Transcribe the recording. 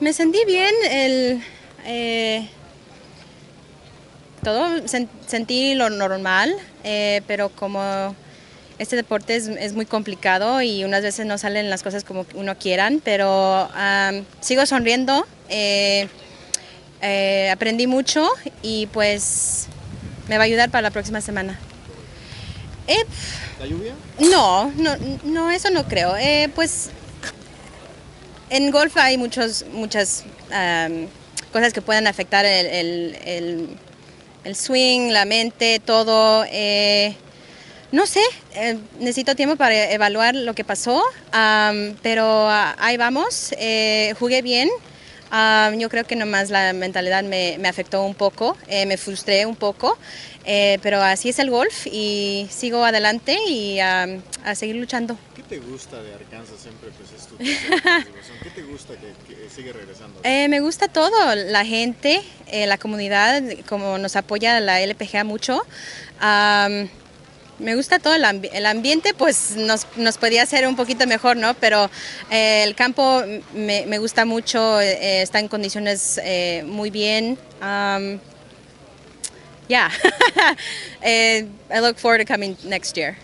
Me sentí bien, el, eh, todo sen- sentí lo normal, eh, pero como este deporte es, es muy complicado y unas veces no salen las cosas como uno quieran, pero sigo sonriendo, eh, aprendí mucho y pues me va a ayudar para la próxima semana. ¿La lluvia? no, no, no, eso no creo. Pues en golf hay muchos, muchas am, cosas que pueden afectar el, el- el- el swing, la mente, todo. eh, no sé, eh, necesito tiempo para evaluar lo que pasó, pero ah, ahí vamos. eh, jugué bien. Yo creo que nomás la mentalidad me, me afectó un poco, me frustré un poco, pero así es el golf y sigo adelante y a seguir luchando. ¿Qué te gusta de Arkansas? Siempre pues es tu tercera participación. ¿Qué Eh, me gusta todo, la gente, eh, la comunidad, como nos apoya la LPGA mucho. Am, me gusta todo el, el ambiente, pues nos, nos podía ser un poquito mejor, ¿no? Pero eh, el campo me, gusta mucho, eh, está en condiciones eh, muy bien. Um, yeah, I look forward to coming next year.